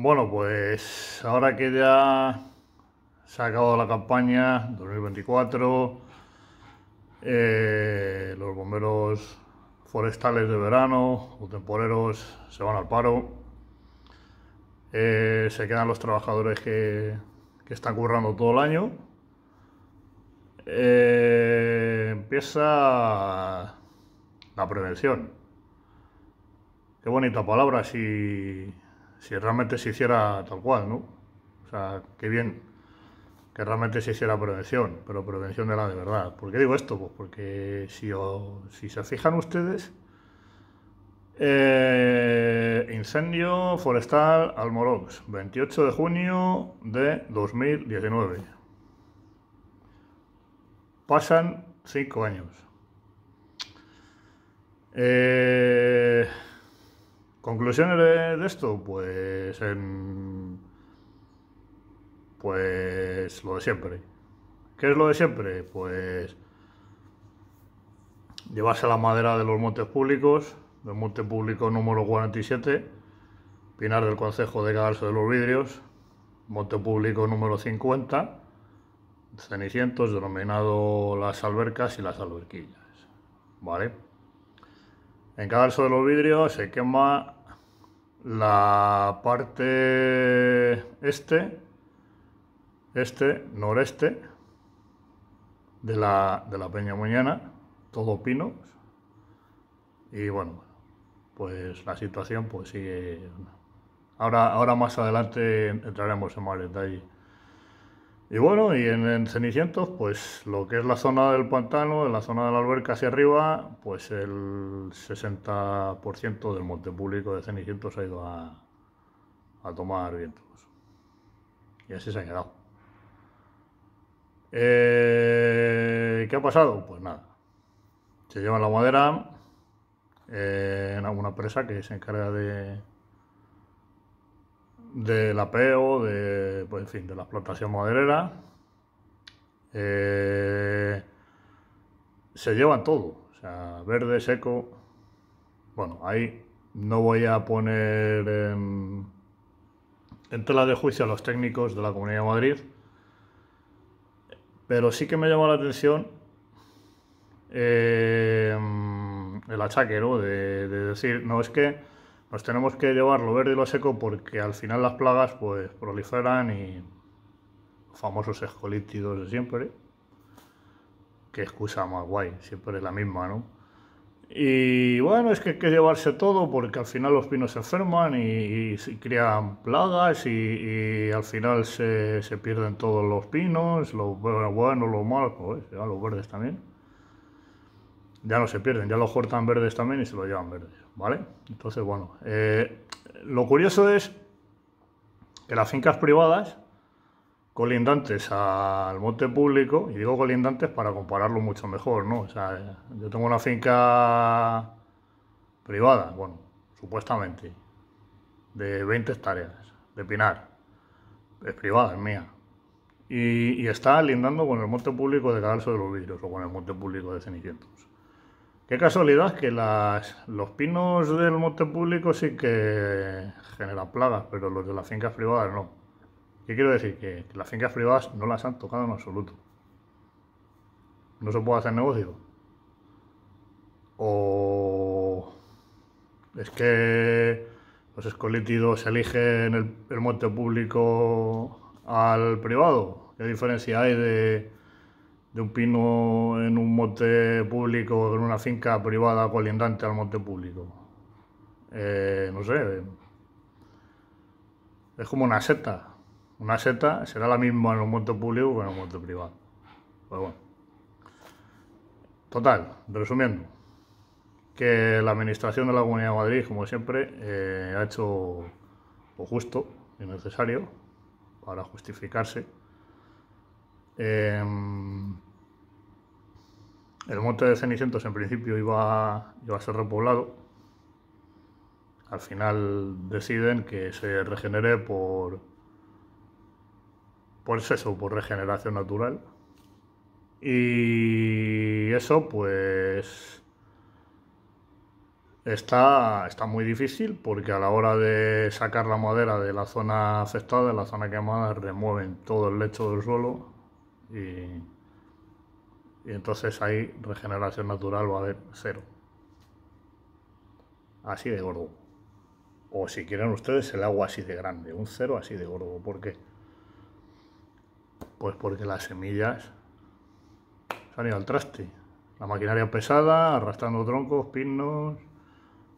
Bueno, pues ahora que ya se ha acabado la campaña 2024, eh, los bomberos forestales de verano o temporeros se van al paro, eh, se quedan los trabajadores que, que están currando todo el año, eh, empieza la prevención. Qué bonita palabra si si realmente se hiciera tal cual, ¿no? O sea, qué bien que realmente se hiciera prevención, pero prevención de la de verdad. ¿Por qué digo esto? Pues porque si, si se fijan ustedes, eh, incendio forestal Almorox, 28 de junio de 2019. Pasan cinco años. Eh, ¿Conclusiones de, esto? Pues Pues lo de siempre. ¿Qué es lo de siempre? Pues llevarse la madera de los montes públicos, del monte público número 47, Pinar del Concejo de Cadalso de los Vidrios, monte público número 50, Cenicientos, denominado las albercas y las alberquillas. ¿Vale? En Cadalso de los Vidrios se quema la parte este, este, noreste de la, de la Peña Muñana, todo pinos. Y bueno, pues la situación pues sigue. Ahora, ahora más adelante entraremos en más detalle. Y bueno, y en, Cenicientos, pues lo que es la zona del pantano, en la zona de la alberca hacia arriba, pues el 60% del monte público de Cenicientos ha ido a, tomar vientos. Y así se ha quedado. Eh, ¿Qué ha pasado? Pues nada. Se lleva la madera eh, en alguna presa que se encarga de, del apeo, de, pues, en fin, de la explotación maderera. Eh, se llevan todo, o sea, verde, seco. Bueno, ahí no voy a poner en, tela de juicio a los técnicos de la Comunidad de Madrid, pero sí que me llama la atención eh, el achaque, ¿no? de decir, no, es que nos tenemos que llevar lo verde y lo seco porque al final las plagas pues proliferan y famosos escolítidos de siempre. Qué excusa más guay, siempre es la misma, ¿no? Y bueno, es que hay que llevarse todo porque al final los pinos se enferman y, crean plagas y, al final se, pierden todos los pinos, los buenos, los malos, pues los verdes también. Ya no se pierden, ya los cortan verdes también y se los llevan verdes. ¿vale? Entonces, bueno, eh, lo curioso es que las fincas privadas colindantes al monte público, y digo colindantes para compararlo mucho mejor, ¿no? O sea, yo tengo una finca privada, bueno, supuestamente, de 20 hectáreas, de pinar, es privada, es mía, y, está lindando con el monte público de Cadalso de los Vidrios o con el monte público de Cenicientos. Qué casualidad que los pinos del monte público sí que generan plagas, pero los de las fincas privadas no. ¿Qué quiero decir? Que, las fincas privadas no las han tocado en absoluto. No se puede hacer negocio. O es que los escolítidos eligen el, el monte público al privado. ¿Qué diferencia hay de de un pino en un monte público, en una finca privada colindante al monte público. Eh, no sé, es como una seta. Una seta será la misma en un monte público que en un monte privado. Pues bueno. Total, resumiendo, que la administración de la Comunidad de Madrid, como siempre, eh, ha hecho lo justo y necesario para justificarse Em, el monte de Cenicientos en principio iba, a ser repoblado. Al final deciden que se regenere por, por eso, por regeneración natural. Y eso pues está, está muy difícil porque a la hora de sacar la madera de la zona afectada, de la zona quemada, remueven todo el lecho del suelo y, entonces ahí regeneración natural va a haber cero. Así de gordo. O si quieren ustedes el agua así de grande, un cero así de gordo. ¿Por qué? Pues porque las semillas se han ido al traste. La maquinaria pesada, arrastrando troncos, pinos,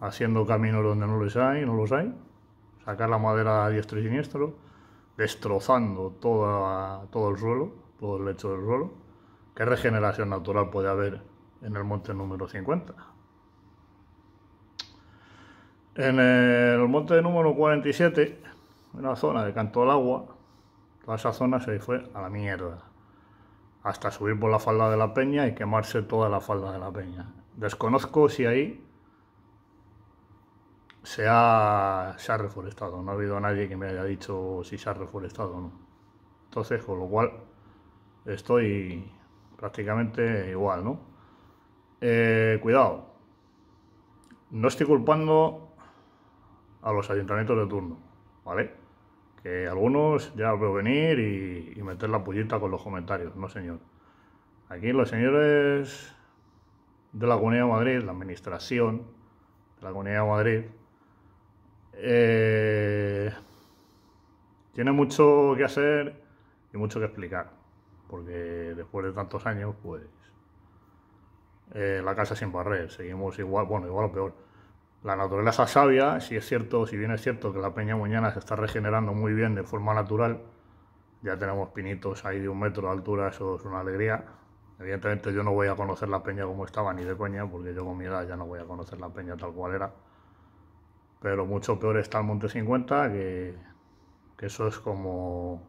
haciendo caminos donde no los hay, no los hay, sacar la madera a diestro y siniestro, destrozando todo el suelo, todo el lecho del suelo. ¿Qué regeneración natural puede haber en el monte número 50? En el monte número 47, en la zona de Canto del Agua, toda esa zona se fue a la mierda. Hasta subir por la falda de la peña y quemarse toda la falda de la peña. Desconozco si ahí se ha, se ha reforestado. No ha habido nadie que me haya dicho si se ha reforestado o no. Entonces, con lo cual, estoy prácticamente igual, ¿no? Eh, cuidado. No estoy culpando a los ayuntamientos de turno, ¿vale? Que algunos ya veo venir y, meter la pullita con los comentarios, no señor. Aquí los señores de la Comunidad de Madrid, la administración de la Comunidad de Madrid, eh, tiene mucho que hacer y mucho que explicar, porque después de tantos años, pues eh, la casa sin barrer, seguimos igual, bueno, igual o peor la naturaleza sabia, si es cierto, si bien es cierto que la Peña Muñana se está regenerando muy bien de forma natural, ya tenemos pinitos ahí de un metro de altura, eso es una alegría. Evidentemente yo no voy a conocer la peña como estaba ni de coña, porque yo con mi edad ya no voy a conocer la peña tal cual era. Pero mucho peor está el Monte 50, que, que eso es como,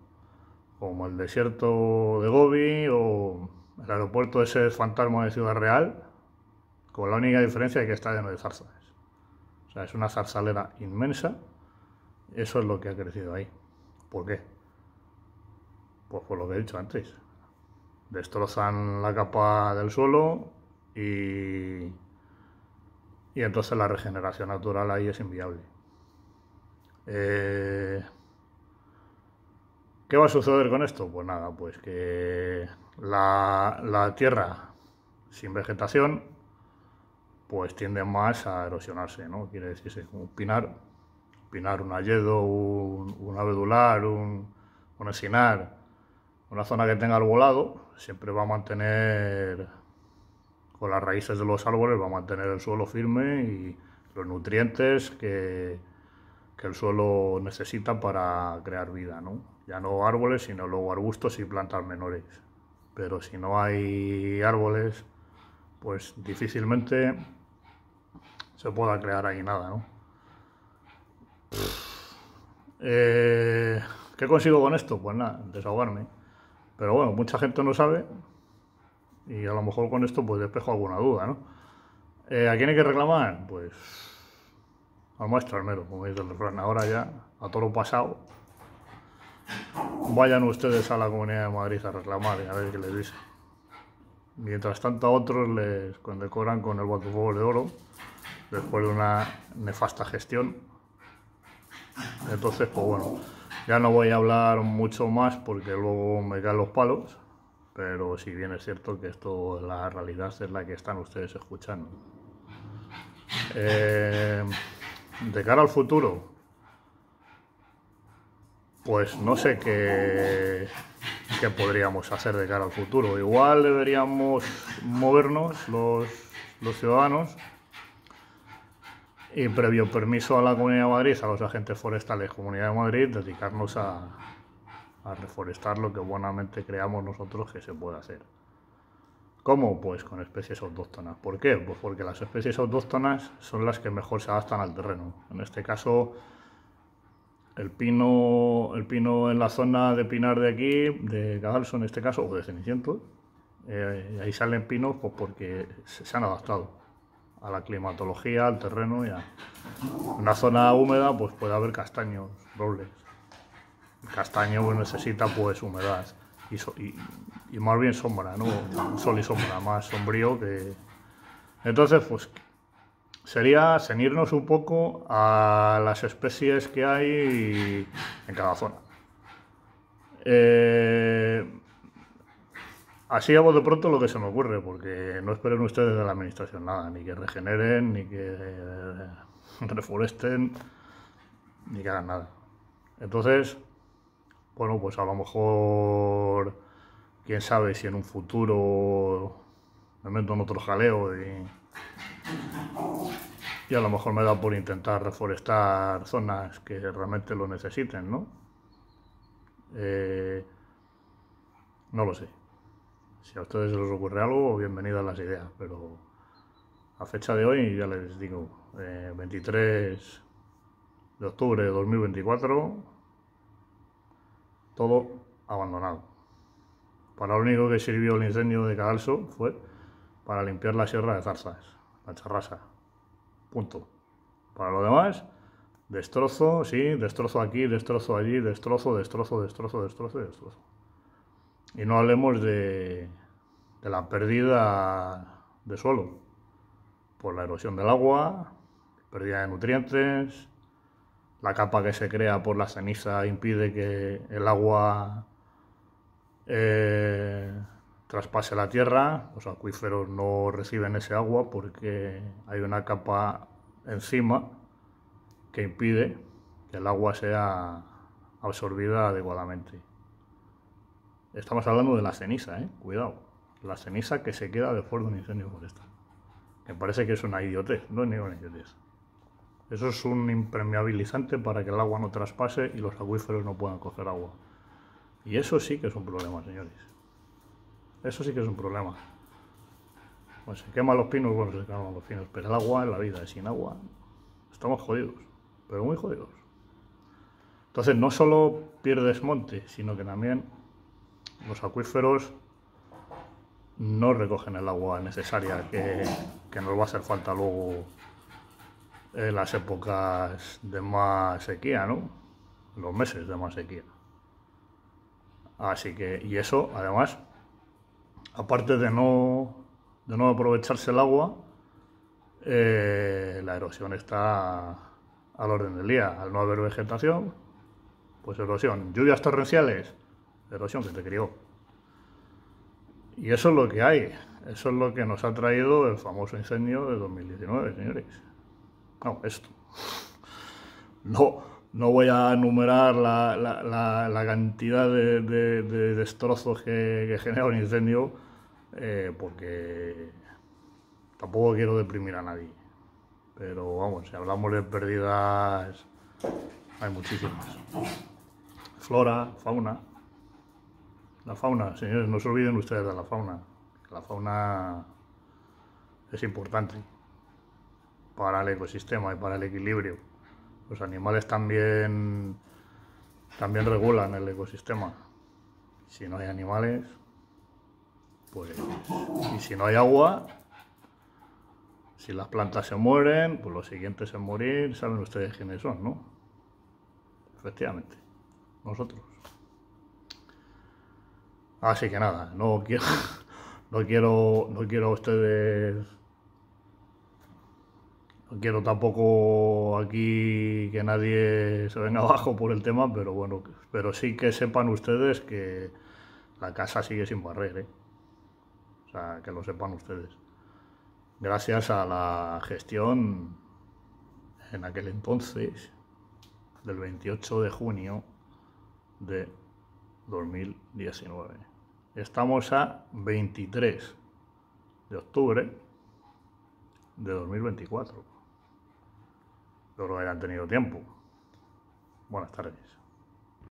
como el desierto de Gobi o el aeropuerto ese fantasma de Ciudad Real, con la única diferencia de que está lleno de zarzas. O sea, es una zarzalera inmensa. Eso es lo que ha crecido ahí. ¿Por qué? Pues por lo que he dicho antes. Destrozan la capa del suelo y, y entonces la regeneración natural ahí es inviable. Eh, ¿Qué va a suceder con esto? Pues nada, pues que la, tierra sin vegetación pues tiende más a erosionarse, ¿no? Quiere decirse, un pinar, pinar, un ayedo, un, abedular, un, un esinar, una zona que tenga arbolado, siempre va a mantener, con las raíces de los árboles, va a mantener el suelo firme y los nutrientes que, que el suelo necesita para crear vida, ¿no? Ya no árboles, sino luego arbustos y plantas menores. Pero si no hay árboles, pues difícilmente se pueda crear ahí nada, ¿no? Eh, ¿Qué consigo con esto? Pues nada, desahogarme. Pero bueno, mucha gente no sabe y a lo mejor con esto pues despejo alguna duda, ¿no? Eh, ¿A quién hay que reclamar? Pues al maestro Armero, como dice el refrán. Ahora ya, a todo lo pasado, vayan ustedes a la Comunidad de Madrid a reclamar y a ver qué les dice. Mientras tanto a otros les condecoran con el Botafogo de Oro después de una nefasta gestión. Entonces, pues bueno, ya no voy a hablar mucho más porque luego me caen los palos, pero si bien es cierto que esto, la realidad es la que están ustedes escuchando. Eh, de cara al futuro, pues no sé qué, qué podríamos hacer de cara al futuro. Igual deberíamos movernos los, los ciudadanos y previo permiso a la Comunidad de Madrid, a los agentes forestales Comunidad de Madrid, dedicarnos a, a reforestar lo que buenamente creamos nosotros que se puede hacer. ¿Cómo? Pues con especies autóctonas. ¿Por qué? Pues porque las especies autóctonas son las que mejor se adaptan al terreno. En este caso, el pino, el pino en la zona de pinar de aquí, de Cadalso en este caso, o de Ceniciento, eh, ahí salen pinos pues porque se han adaptado a la climatología, al terreno y a una zona húmeda pues puede haber castaños, robles. El castaño pues, necesita pues humedad y, más bien sombra, ¿no? Sol y sombra, más sombrío que... Entonces pues sería ceñirnos un poco a las especies que hay en cada zona. Eh, así hago de pronto lo que se me ocurre, porque no esperen ustedes de la administración nada, ni que regeneren, ni que reforesten, ni que hagan nada. Entonces, bueno, pues a lo mejor, quién sabe si en un futuro me meto en otro jaleo y a lo mejor me da por intentar reforestar zonas que realmente lo necesiten, ¿no? Eh, no lo sé. Si a ustedes les ocurre algo, bienvenidas las ideas, pero a fecha de hoy, ya les digo, 23 eh, de octubre de 2024, todo abandonado. Para lo único que sirvió el incendio de Cadalso fue para limpiar la sierra de Zarzas la charrasa. Punto. Para lo demás, destrozo, sí, destrozo aquí, destrozo allí, destrozo, destrozo, destrozo, destrozo, destrozo. Y no hablemos de, de la pérdida de suelo por la erosión del agua, pérdida de nutrientes, la capa que se crea por la ceniza impide que el agua eh, traspase la tierra, los acuíferos no reciben ese agua porque hay una capa encima que impide que el agua sea absorbida adecuadamente. Estamos hablando de la ceniza, ¿eh? cuidado, la ceniza que se queda después de un incendio forestal. Me parece que es una idiotez, no es ninguna idiotez. Eso es un impermeabilizante para que el agua no traspase y los acuíferos no puedan coger agua. Y eso sí que es un problema, señores. Eso sí que es un problema. Pues se queman los pinos, bueno, se queman los pinos, pero el agua la vida, sin agua, estamos jodidos, pero muy jodidos. Entonces no solo pierdes monte, sino que también los acuíferos no recogen el agua necesaria que, que nos va a hacer falta luego las épocas de más sequía, ¿no? Los meses de más sequía. Así que, y eso además aparte de no, de no aprovecharse el agua, eh, la erosión está al orden del día. Al no haber vegetación, pues erosión. Lluvias torrenciales, erosión que te crió. Y eso es lo que hay. Eso es lo que nos ha traído el famoso incendio de 2019, señores. No, esto. No, no voy a enumerar la, cantidad de, destrozos que, genera un incendio, eh, porque tampoco quiero deprimir a nadie. Pero vamos, si hablamos de pérdidas, hay muchísimas. Flora, fauna. La fauna, señores, no se olviden ustedes de la fauna. La fauna es importante para el ecosistema y para el equilibrio los animales también, también regulan el ecosistema. Si no hay animales, pues... Y si no hay agua, si las plantas se mueren, pues los siguientes en morir, saben ustedes quiénes son, ¿no? Efectivamente, nosotros. Así que nada, no quiero, no quiero, no quiero a ustedes quiero tampoco aquí que nadie se venga abajo por el tema, pero bueno, pero sí que sepan ustedes que la casa sigue sin barrer, ¿eh? O sea, que lo sepan ustedes. Gracias a la gestión en aquel entonces, del 28 de junio de 2019. Estamos a 23 de octubre de 2024. Que hayan tenido tiempo. Buenas tardes.